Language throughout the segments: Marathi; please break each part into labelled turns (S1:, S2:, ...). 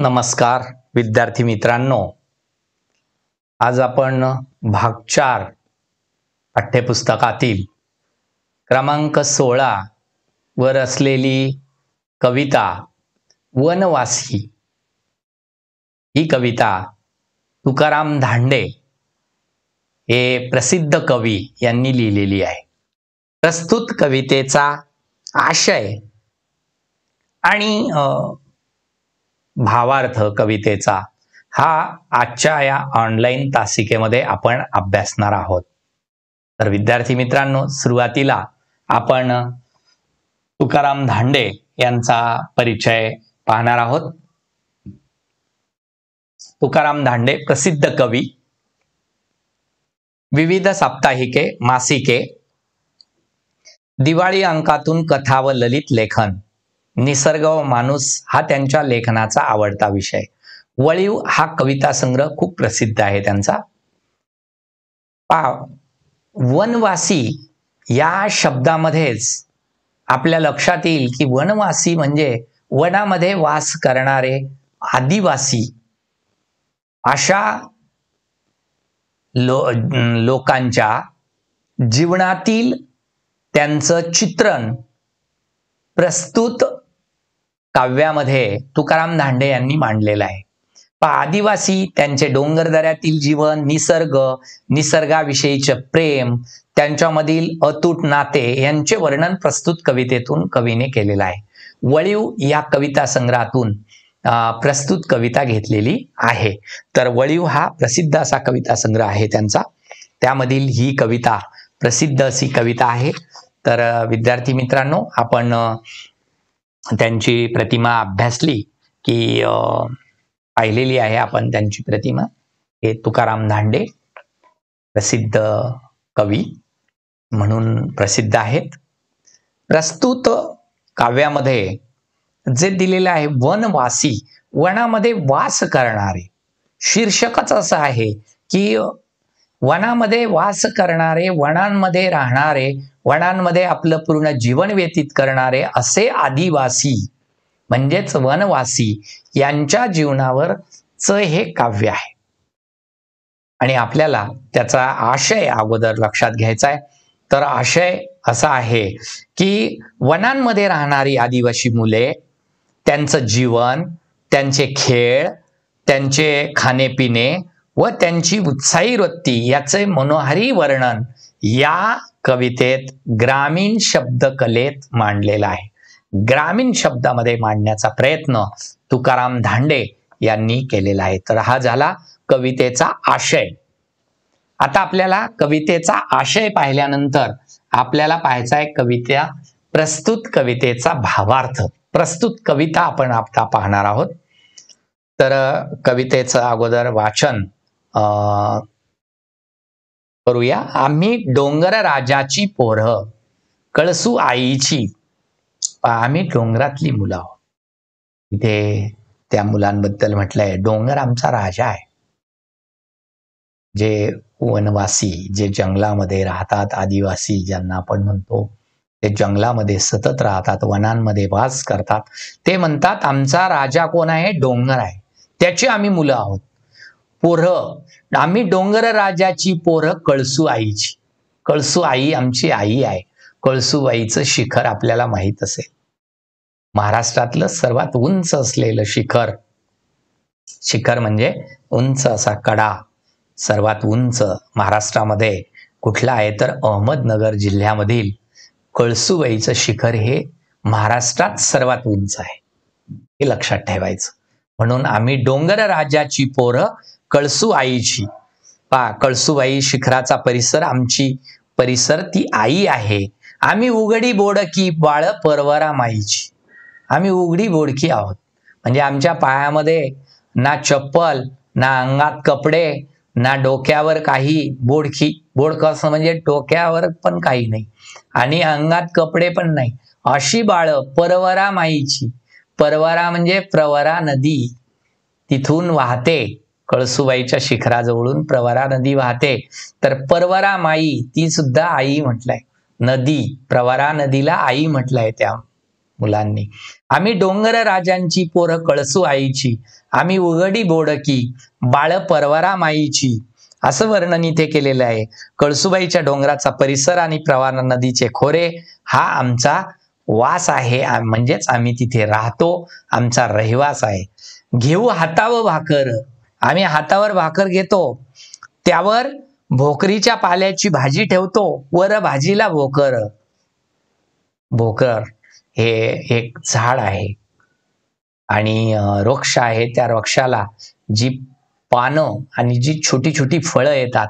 S1: नमस्कार विद्यार्थी मित्रांनो. आज आपण भाग चार पाठ्यपुस्तकातील क्रमांक सोळा वर असलेली कविता वनवासी. ही कविता तुकाराम धांडे हे प्रसिद्ध कवी यांनी लिहिलेली आहे. प्रस्तुत कवितेचा आशय आणि अं, भावार्थ कवितेचा हा आजच्या या ऑनलाईन तासिकेमध्ये आपण अभ्यासणार आहोत. तर विद्यार्थी मित्रांनो सुरुवातीला आपण तुकाराम धांडे यांचा परिचय पाहणार आहोत. तुकाराम धांडे प्रसिद्ध कवी विविध साप्ताहिके मासिके दिवाळी अंकातून कथा व ललित लेखन निसर्ग व माणूस हा त्यांच्या लेखनाचा आवडता विषय. वळीव हा कविता संग्रह खूप प्रसिद्ध आहे त्यांचा. पा वनवासी या शब्दामध्येच आपल्या लक्षात येईल की वनवासी म्हणजे वनामध्ये वास करणारे आदिवासी. अशा लो लोकांच्या जीवनातील त्यांचं चित्रण प्रस्तुत काव्यामध्ये तुकाराम धांडे यांनी मांडलेलं आहे. आदिवासी त्यांचे डोंगरदऱ्यातील जीवन निसर्ग निसर्गाविषयीचे प्रेम त्यांच्यामधील अतूट नाते यांचे वर्णन प्रस्तुत कवितेतून कवीने केलेलं आहे. वळीव या कविता संग्रहातून प्रस्तुत कविता घेतलेली आहे. तर वळीव हा प्रसिद्ध असा कविता संग्रह आहे त्यांचा. त्यामधील ही कविता प्रसिद्ध अशी कविता आहे. तर विद्यार्थी मित्रांनो आपण त्यांची प्रतिमा अभ्यासली की पाहिलेली आहे आपण त्यांची प्रतिमा. हे तुकाराम धांडे प्रसिद्ध कवी म्हणून प्रसिद्ध आहेत. प्रस्तुत काव्यामध्ये जे दिलेलं आहे वनवासी वनामध्ये वास करणारे. शीर्षकच असं आहे की वनामध्ये वास करणारे वनांमध्ये राहणारे वनांमध्ये आपलं पूर्ण जीवन व्यतीत करणारे असे आदिवासी म्हणजेच वनवासी यांच्या जीवनावरच हे काव्य आहे. आणि आपल्याला त्याचा आशय अगोदर लक्षात घ्यायचा आहे तर आशय असा आहे की वनांमध्ये राहणारी आदिवासी मुले त्यांचं जीवन त्यांचे खेळ त्यांचे खाणेपिणे व त्यांची उत्साही वृत्ती याचे मनोहारी वर्णन या कवितेत ग्रामीण शब्दकलेत मांडलेला आहे. ग्रामीण शब्दामध्ये मांडण्याचा प्रयत्न तुकाराम धांडे यांनी केलेला आहे. तर हा झाला कवितेचा आशय. आता आपल्याला कवितेचा आशय पाहिल्यानंतर आपल्याला पाहायचा आहे कविता प्रस्तुत कवितेचा भावार्थ. प्रस्तुत कविता आपण आता पाहणार आहोत. तर कवितेचं अगोदर वाचन करूया. आम्ही डोंगर राजाची पोरं कळसू आईची. आम्ही डोंगरातली मुलं आहोत. इथे त्या मुलांबद्दल म्हटलंय डोंगर आमचा राजा आहे. जे वनवासी जे जंगलामध्ये राहतात आदिवासी ज्यांना आपण म्हणतो ते जंगलामध्ये सतत राहतात वनांमध्ये वास करतात ते म्हणतात आमचा राजा कोण आहे? डोंगर आहे. त्याची आम्ही मुलं आहोत. पोरं. आम्ही डोंगर राजाची पोरं कळसू आईची. कळसू आई आमची आई आहे. कळसूबाईचं शिखर आपल्याला माहीत असेल. महाराष्ट्रातलं सर्वात उंच असलेलं शिखर. शिखर म्हणजे उंच असा कडा. सर्वात उंच महाराष्ट्रामध्ये. कुठला आहे तर अहमदनगर जिल्ह्यामधील. कळसूबाईचं शिखर हे महाराष्ट्रात सर्वात उंच आहे. हे लक्षात ठेवायचं. म्हणून आम्ही डोंगर राजाची पोरं कळसू आईची. पा कळसूबाई शिखराचा परिसर आमची परिसर ती आई आहे. आम्ही उघडी बोडकी बाळ परवरा माईची. आम्ही उघडी बोडकी आहोत. म्हणजे आमच्या पायामध्ये ना चप्पल ना अंगात कपडे ना डोक्यावर काही बोडकी बोडक असं म्हणजे डोक्यावर पण काही नाही. आणि अंगात कपडे पण नाही. अशी बाळ परवरा माईची. परवरा म्हणजे प्रवरा नदी. तिथून वाहते. कळसुबाईच्या शिखराजवळून प्रवरा नदी वाहते. तर परवरा माई ती सुद्धा आई म्हटलंय. नदी प्रवरा नदीला आई म्हटलंय त्या मुलांनी. आम्ही डोंगर राजांची पोरं कळसू आईची. आम्ही उघडी बोडकी बाळ परवरा माईची. असं वर्णन इथे केलेलं आहे. कळसुबाईच्या डोंगराचा परिसर आणि प्रवारा नदीचे खोरे हा आमचा वास आहे. म्हणजेच आम्ही तिथे राहतो. आमचा रहिवास आहे. घेऊ हातावं भाकर. आम्ही हातावर भाकर घेतो त्यावर भोकरीच्या पाल्याची भाजी ठेवतो वर भाजीला भोकर. भोकर हे एक झाड आहे. आणि वृक्ष आहे त्या वृक्षाला जी पानं आणि जी छोटी छोटी फळं येतात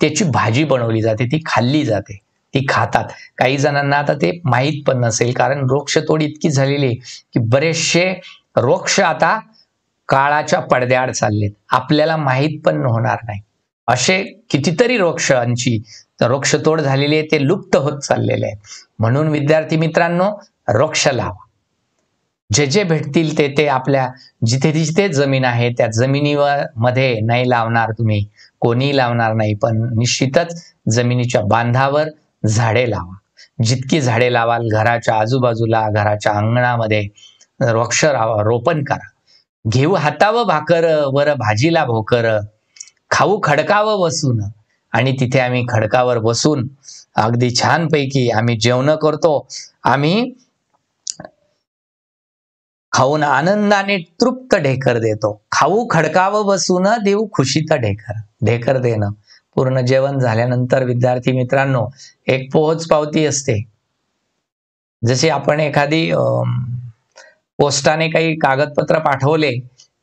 S1: त्याची भाजी बनवली जाते ती खाल्ली जाते ती खातात. काही जणांना आता ते माहीत पण नसेल कारण वृक्ष तोड इतकी झालेली की बरेचसे वृक्ष आता काळाच्या पडद्याआड चाललेत. आपल्याला माहीत पण होणार नाही. असे कितीतरी वृक्षांची वृक्षतोड झालेली आहे ते लुप्त होत चाललेले आहे म्हणून विद्यार्थी मित्रांनो वृक्ष लावा. जे जे भेटतील ते ते आपल्या जिथे जिथे जमीन आहे त्या जमिनीवर मध्ये नाही लावणार तुम्ही. कोणी लावणार नाही पण निश्चितच जमिनीच्या बांधावर झाडे लावा. जितकी झाडे लावाल घराच्या आजूबाजूला घराच्या अंगणामध्ये वृक्ष रोपण करा. घेऊ हातावं भाकर वर भाजीला भोकर. खाऊ खडकावं बसून. आणि तिथे आम्ही खडकावर बसून अगदी छानपैकी आम्ही जेवण करतो. आम्ही खाऊन आनंदाने तृप्त ढेकर देतो. खाऊ खडकावं बसून देऊ खुशीत ढेकर ढेकर देणं. पूर्ण जेवण झाल्यानंतर विद्यार्थी मित्रांनो एक पोहोच पावती असते. जशी आपण एखादी पोस्टाने काही कागदपत्र पाठवले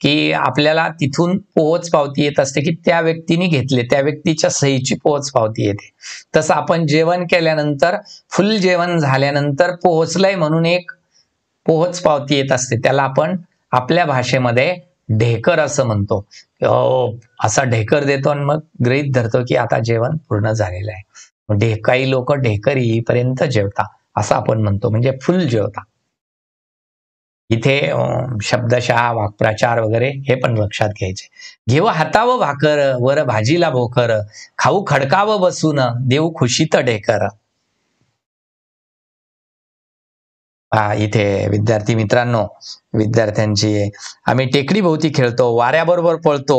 S1: की आपल्याला तिथून पोहोच पावती येत असते की त्या व्यक्तीने घेतले त्या व्यक्तीच्या सहीची पोहोच पावती येते. तसं आपण जेवण केल्यानंतर फुल जेवण झाल्यानंतर पोहोचलंय म्हणून एक पोहोच पावती येत असते. त्याला आपण आपल्या भाषेमध्ये ढेकर असं म्हणतो. असा ढेकर देतो आणि मग गृहित धरतो की आता जेवण पूर्ण झालेलं आहे. ढे काही लोक ढेकर येईपर्यंत जेवता असं आपण म्हणतो. म्हणजे फुल जेवता. इथे शब्दशः वाक्प्रचार वगैरे हे पण लक्षात घ्यायचे. घेव हातावं भाकर वर भाजीला भोकर खाऊ खडकावं बसून देऊ खुशीत ढेकर हा इथे विद्यार्थी मित्रांनो विद्यार्थ्यांची आम्ही टेकडी भोवती खेळतो वाऱ्याबरोबर पळतो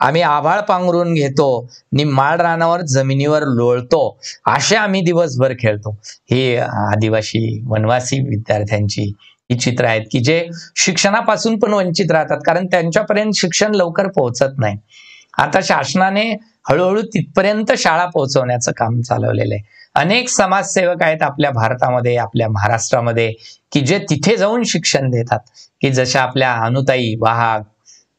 S1: आम्ही आभाळ पांघरून घेतो निम्माळ रानावर जमिनीवर लोळतो असे आम्ही दिवसभर खेळतो. ही आदिवासी वनवासी विद्यार्थ्यांची ही चित्र आहेत की जे शिक्षणापासून पण वंचित राहतात. कारण त्यांच्यापर्यंत शिक्षण लवकर पोहोचत नाही. आता शासनाने हळूहळू तिथपर्यंत शाळा पोहोचवण्याचं काम चालवलेलं आहे. अनेक समाजसेवक आहेत आपल्या भारतामध्ये आपल्या महाराष्ट्रामध्ये की जे तिथे जाऊन शिक्षण देतात. की जशा आपल्या अनुताई वाहाग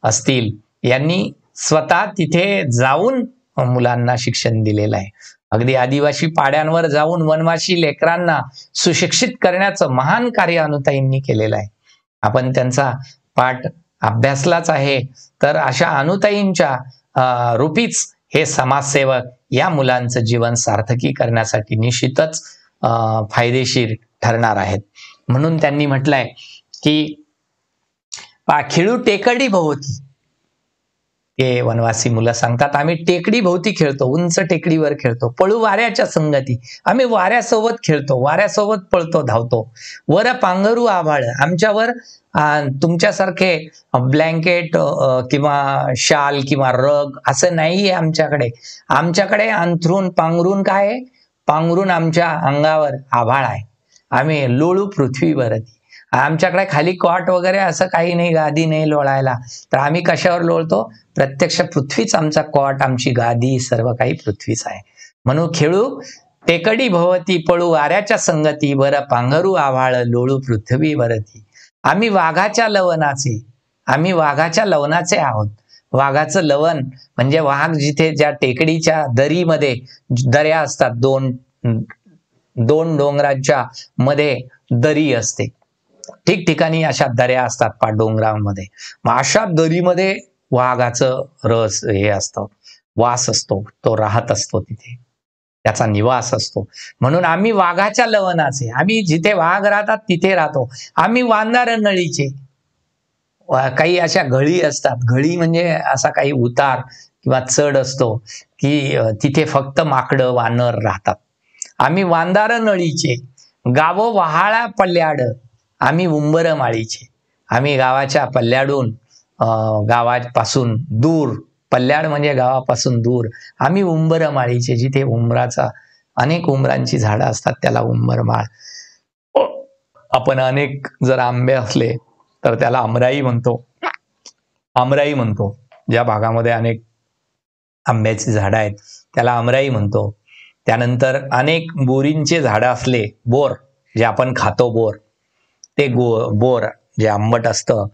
S1: असतील यांनी स्वतः तिथे जाऊन मुलांना शिक्षण दिलेलं आहे. अगदी आदिवासी पाड्यांवर जाऊन वनवासी लेकरांना सुशिक्षित करण्याचं महान कार्य अनुताईंनी केलेलं आहे. आपण त्यांचा पाठ अभ्यासलाच आहे. तर अशा अनुताईंच्या रूपीच हे समाजसेवक या मुलांचं जीवन सार्थकी करण्यासाठी निश्चितच फायदेशीर ठरणार आहेत. म्हणून त्यांनी म्हटलंय की पाखिळू टेकडी भोवती. हे वनवासी मुलं सांगतात आम्ही टेकडी भोवती खेळतो उंच टेकडीवर खेळतो पळू वाऱ्याच्या संगती. आम्ही वाऱ्यासोबत खेळतो वाऱ्यासोबत पळतो धावतो. वर पांघरू आभाळ आमच्यावर तुमच्यासारखे ब्लँकेट किंवा शाल किंवा रग असं नाहीये आमच्याकडे. आमच्याकडे अंथरून पांघरून काय पांघरून आमच्या अंगावर आभाळ आहे. आम्ही लोळू पृथ्वीवरती. आमच्याकडे खाली कॉट वगैरे असं काही नाही गादी नाही लोळायला. तर आम्ही कशावर लोळतो? प्रत्यक्ष पृथ्वीच आमचा कॉट आमची गादी सर्व काही पृथ्वीच आहे. म्हणून खेळू टेकडी भवती पळू वाऱ्याच्या संगती बर पांघरू आव्हाळ लोळू पृथ्वी वरती. आम्ही वाघाच्या लवणाचे आम्ही वाघाच्या लवणाचे आहोत. वाघाचं लवण म्हणजे वाघ जिथे ज्या टेकडीच्या दरीमध्ये दर्या असतात दोन दोन डोंगरांच्या मध्ये दरी असते. ठिकठिकाणी अशा दऱ्या असतात पा डोंगरांमध्ये मग अशा दरीमध्ये वाघाचं रस हे असतं. वास असतो. तो राहत असतो तिथे. त्याचा निवास असतो. म्हणून आम्ही वाघाच्या लवणाचे आम्ही जिथे वाघ राहतात तिथे राहतो. आम्ही वांदार नळीचे. काही अशा घळी असतात. घळी म्हणजे असा काही उतार किंवा चढ असतो की तिथे फक्त माकडं वानर राहतात. आम्ही वांदार नळीचे गाव वहाळा पल्याड आम्ही उंबर माळीचे आम्ही गावाच्या पल्ल्याडून गावापासून दूर पल्ल्याड म्हणजे गावापासून दूर आम्ही उंबरमाळीचे जिथे उंबराचा अनेक उंबरांची झाडं असतात त्याला उंबरमाळ. आपण अनेक जर आंबे असले तर त्याला अमराई म्हणतो. आमराई म्हणतो. ज्या भागामध्ये अनेक आंब्याची झाडं आहेत त्याला अमराई म्हणतो. त्यानंतर अनेक बोरींचे झाडं असले बोर जे आपण खातो बोर ते गो बोर जे आंबट असतं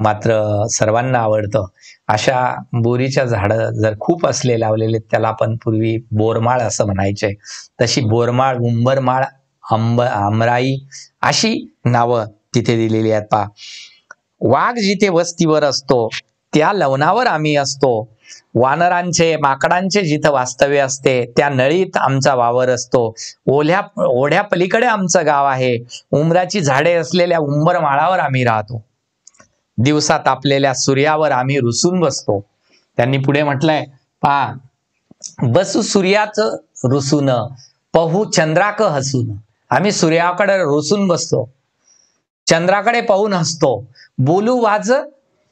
S1: मात्र सर्वांना आवडतं. अशा बोरीच्या झाडं जर खूप असले लावलेले त्याला आपण पूर्वी बोरमाळ असं म्हणायचे. तशी बोरमाळ उंबरमाळ आंब आमराई अशी नावं तिथे दिलेली आहेत पा वाघ जिथे वस्तीवर असतो त्या लवणावर आम्ही असतो. वानरांचे माकडांचे जिथं वास्तव्य असते त्या नळीत आमचा वावर असतो. ओढ्या ओढ्या पलीकडे आमचं गाव आहे. उमराची झाडे असलेल्या उंबर माळावर आम्ही राहतो. दिवसा तापलेल्या सूर्यावर आम्ही रुसून बसतो. त्यांनी पुढे म्हटलंय पा बसू सूर्याच रुसून पहू चंद्राक हसून. आम्ही सूर्याकडे रुसून बसतो. चंद्राकडे पाहून हसतो. बोलू वाज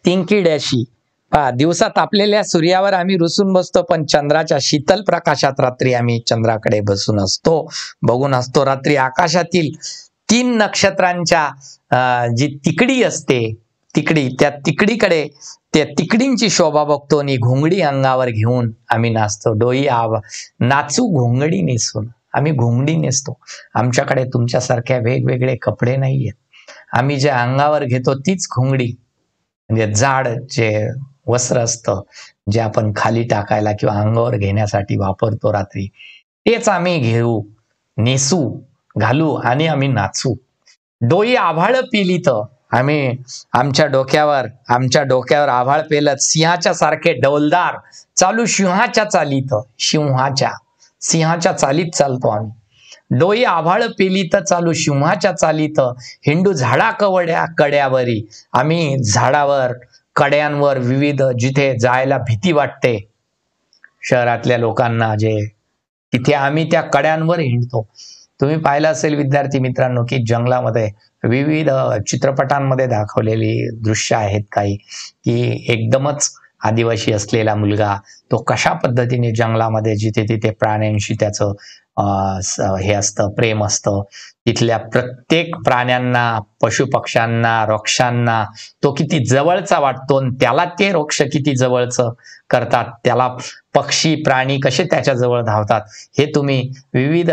S1: तिंकिड्याशी. पहा दिवसा तापलेल्या सूर्यावर आम्ही रुसून बसतो पण चंद्राच्या शीतल प्रकाशात रात्री आम्ही चंद्राकडे बसून असतो. बघून असतो रात्री आकाशातील तीन नक्षत्रांच्या जी तिकडी असते तिकडी त्या तिकडीकडे त्या तिकडींची शोभा बघतो आणि घोंगडी अंगावर घेऊन आम्ही नाचतो. डोई आव नाचू घोंगडी नेसून. आम्ही घोंगडी नेसतो. आमच्याकडे तुमच्यासारख्या वेगवेगळे कपडे नाहीयेत. आम्ही जे अंगावर घेतो तीच घोंगडी. म्हणजे जाड जे वस्त्र असतं जे आपण खाली टाकायला किंवा अंगावर घेण्यासाठी वापरतो रात्री. तेच आम्ही घेऊ नेसू घालू आणि आम्ही नाचू. डोई आभाळ पिली तर आम्ही आमच्या डोक्यावर आमच्या डोक्यावर आभाळ पेलत सिंहाच्या सारखे डौलदार चालू सिंहाच्या चालीत सिंहाच्या सिंहाच्या चालीत चालतो आम्ही. डोई आभाळ पेलीत चालू सिंहाच्या चालीत हिंडू झाडा कवड्या कड्यावरी आम्ही झाडावर कड्यांवर विविध जिथे जायला भीती वाटते. शहरातल्या लोकांना जे तिथे आम्ही त्या कड्यांवर हिंडतो. तुम्ही पाहिलं असेल विद्यार्थी मित्रांनो की जंगलामध्ये विविध चित्रपटांमध्ये दाखवलेली दृश्य आहेत काही की एकदमच आदिवासी असलेला मुलगा तो कशा पद्धतीने जंगलामध्ये जिथे तिथे प्राण्यांशी त्याचं हे असतं प्रेम असतं तिथल्या प्रत्येक प्राण्यांना पशुपक्ष्यांना वृक्षांना तो किती जवळचा वाटतो त्याला ते वृक्ष किती जवळचं करतात त्याला पक्षी प्राणी कसे त्याच्याजवळ धावतात हे तुम्ही विविध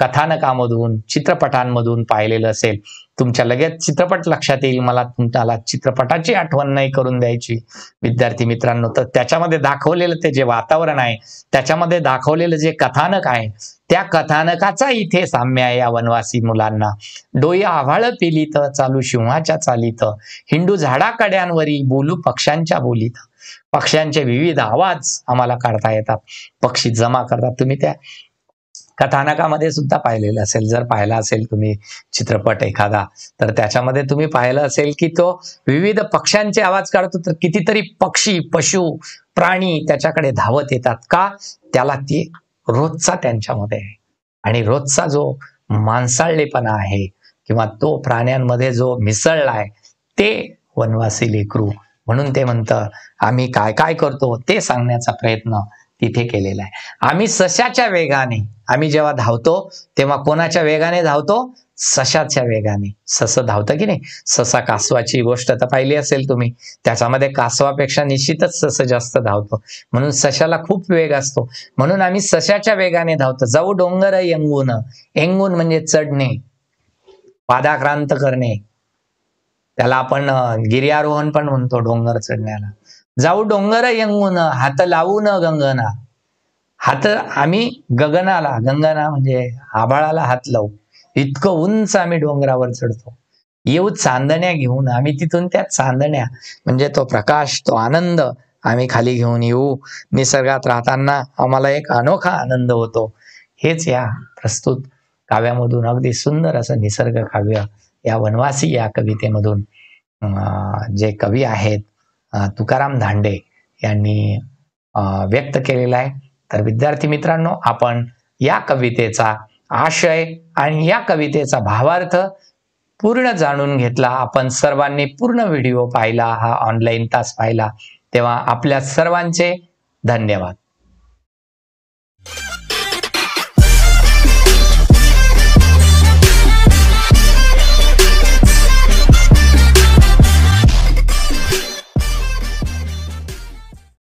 S1: कथानकामधून चित्रपटांमधून पाहिलेलं असेल. तुमच्या लगेच चित्रपट लक्षात येईल मला तुमच्याला चित्रपटाची आठवण नाही करून द्यायची. विद्यार्थी मित्रांनो तर त्याच्यामध्ये दाखवलेलं ते जे वातावरण आहे त्याच्यामध्ये दाखवलेलं जे कथानक आहे त्या कथानकाचा इथे साम्य आहे या वनवासी मुलांना. डोई आव्हाळ पिलीत चालू शिंहाच्या चालीत. हिंडू झाडाकड्यांवरी बोलू पक्ष्यांच्या बोलीत. पक्ष्यांचे विविध आवाज आम्हाला काढता येतात. पक्षी जमा करतात. तुम्ही त्या कथानकामध्ये सुद्धा पाहिलेलं असेल. जर पाहिला असेल तुम्ही चित्रपट एखादा तर त्याच्यामध्ये तुम्ही पाहिलं असेल की तो विविध पक्ष्यांचे आवाज काढतो. तर कितीतरी पक्षी पशु प्राणी त्याच्याकडे धावत येतात. का? त्याला ती रोजचा त्यांच्यामध्ये आहे. आणि रोजचा जो माणसाळलेपणा आहे किंवा तो प्राण्यांमध्ये जो मिसळलाय ते वनवासी लेकरू म्हणून ते म्हणतं आम्ही काय काय करतो? ते सांगण्याचा प्रयत्न तिथे केलेला आहे. आम्ही सशाच्या वेगाने आम्ही जेव्हा धावतो तेव्हा कोणाच्या वेगाने धावतो? सशाच्या वेगाने. सस धावतं की नाही? ससा कासवाची गोष्ट तर पाहिली असेल तुम्ही. त्याच्यामध्ये कासवापेक्षा निश्चितच सस जास्त धावतो. म्हणून सशाला खूप वेग असतो. म्हणून आम्ही सशाच्या वेगाने धावतो. जाऊ डोंगर यंगून. एंगून म्हणजे चढणे. पादाक्रांत करणे. त्याला आपण गिर्यारोहण पण म्हणतो डोंगर चढण्याला. जाऊ डोंगर यंगून हात लावून गंगना. हात आम्ही गगनाला गंगना म्हणजे आभाळाला हात लावू. इतकं उंच आम्ही डोंगरावर चढतो. येऊ चांदण्या घेऊन आम्ही तिथून त्या चांदण्या म्हणजे तो प्रकाश तो आनंद आम्ही खाली घेऊन येऊ. निसर्गात राहताना आम्हाला एक अनोखा आनंद होतो. हेच या प्रस्तुत काव्यामधून. अगदी सुंदर असं निसर्ग काव्य या वनवासी या कवितेमधून जे कवी आहेत तुकाराम धांडे यांनी व्यक्त केलेला आहे. तर विद्यार्थी मित्रांनो आपण या कवितेचा आशय आणि या कवितेचा भावार्थ पूर्ण जाणून घेतला. आपण सर्वांनी पूर्ण व्हिडिओ पाहिला हा ऑनलाईन तास पाहिला. तेव्हा आपल्या सर्वांचे धन्यवाद.